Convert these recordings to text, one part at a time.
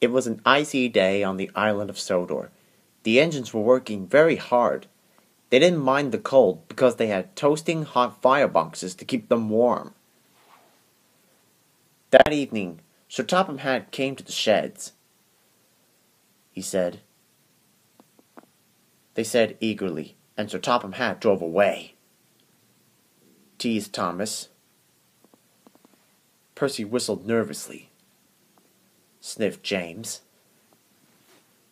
It was an icy day on the island of Sodor. The engines were working very hard. They didn't mind the cold because they had toasting hot fire boxes to keep them warm. That evening, Sir Topham Hatt came to the sheds. He said, They said eagerly, and Sir Topham Hatt drove away. teased Thomas. Percy whistled nervously. Sniffed James.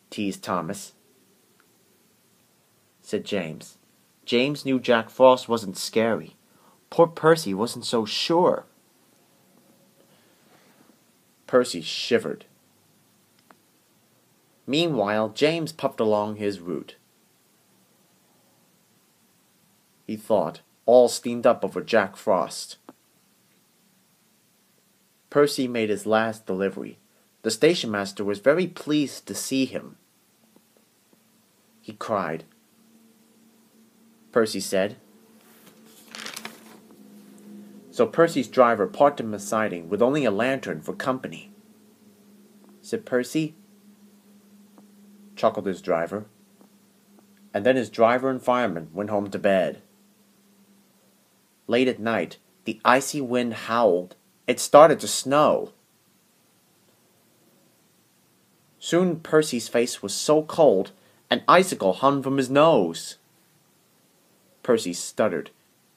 teased Thomas. said James. James knew Jack Frost wasn't scary. Poor Percy wasn't so sure. Percy shivered. Meanwhile, James puffed along his route. He thought, all steamed up over Jack Frost. Percy made his last delivery. The station master was very pleased to see him. He cried. Percy said. So Percy's driver parked him siding with only a lantern for company. Said Percy, chuckled his driver. And then his driver and fireman went home to bed. Late at night, the icy wind howled. It started to snow. Soon Percy's face was so cold, an icicle hung from his nose. Percy stuttered,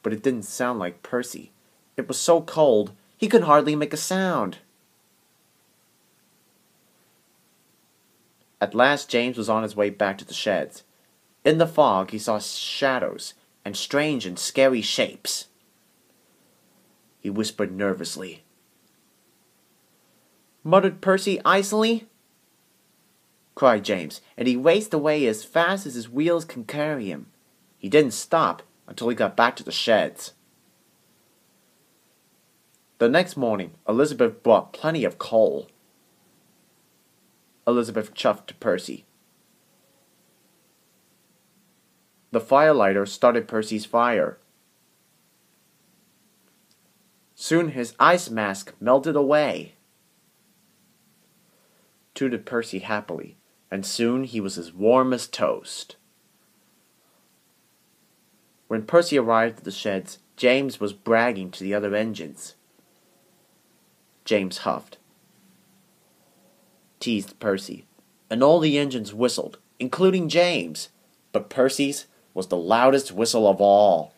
but it didn't sound like Percy. It was so cold, he could hardly make a sound. At last James was on his way back to the sheds. In the fog he saw shadows and strange and scary shapes. He whispered nervously. Muttered Percy icily. Cried James, and he raced away as fast as his wheels could carry him. He didn't stop until he got back to the sheds. The next morning, Elizabeth brought plenty of coal. Elizabeth chuffed to Percy. The firelighter started Percy's fire. Soon his ice mask melted away. Tooted Percy happily, and soon he was as warm as toast. When Percy arrived at the sheds, James was bragging to the other engines. James huffed. Teased Percy, and all the engines whistled, including James, but Percy's was the loudest whistle of all.